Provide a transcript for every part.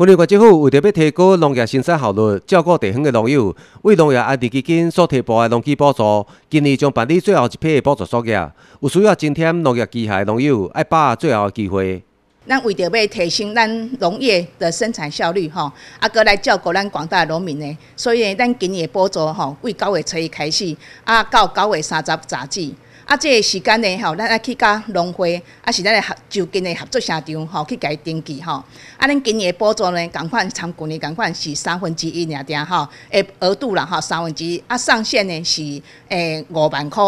云林县政府为着要提高农业生产效率，照顾地方的农友，为农业安定基金所提拨的农机补助，今年将办理最后一批的补助作业。有需要增添农业机械的农友，爱把握最后的机会。咱为着要提升咱农业的生产效率，吼，啊，搁来照顾咱广大农民呢，所以咱今年的补助吼，为九月初一开始，啊，到九月三十截止。啊，这个时间呢，吼，咱爱去甲农会，啊是咱的合就近的合作社长，吼，去甲伊登记，吼。啊，咱今年的补助呢，共款参去年共款是三分之一尔点，吼，诶额度啦，吼，三分之一，啊，上限呢是诶五万块。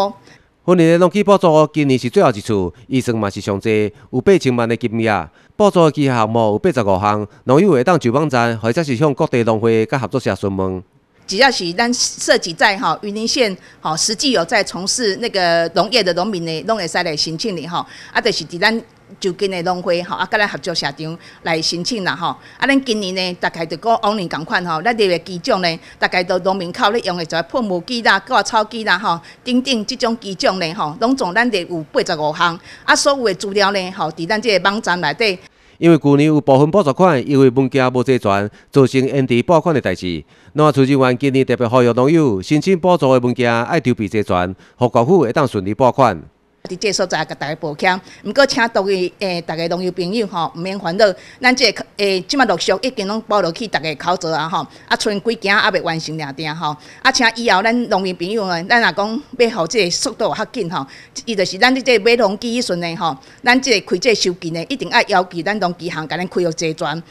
今年的农机补助今年是最后一次，预算嘛是上济，有八千万的金额。补助的机项目有八十五项，农友会当就网站，或者是向各地农会甲合作社询问。只要是咱涉及在哈云林县，吼实际有在从事那个农业的农民呢，拢会使来申请哩吼。啊，就是伫咱就近的农会吼，啊，甲咱合作社场来申请啦吼。啊，咱今年呢，大概就跟往年共款吼，咱列个机种呢，大概都农民靠咧用的就泡沫机啦、割草机啦吼，等等即种机种呢吼，拢总咱列有八十五项。啊，所有的资料呢吼，伫咱这个网站内底。因为旧年有部分补助款因为物件无齐全，造成延迟拨款的代志。农业处人员今年特别呼吁农友申请补助的物件爱筹备齐全，互国府会当顺利拨款。伫这所在，甲大家报歉。毋过，请各位诶，大家农友朋友吼，毋免烦恼。咱这诶，即马陆续已经拢报落去，大家口罩啊吼。啊，剩几件啊未完成了点吼。啊，请以后咱农民朋友呢，咱若讲要互即个速度较紧吼，伊就是咱即个买农机时阵呢吼，咱即个开这收据呢，一定爱要求咱农机行甲咱开有齐全。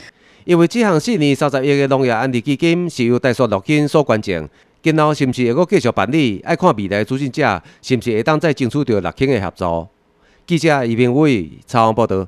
因为这项四年三十亿的农业安置基金是由台塑六金所关证。今后是毋是会阁继续办理？爱看未来的主信者是毋是会当再争取到六千的合作？记者余明伟采访报道。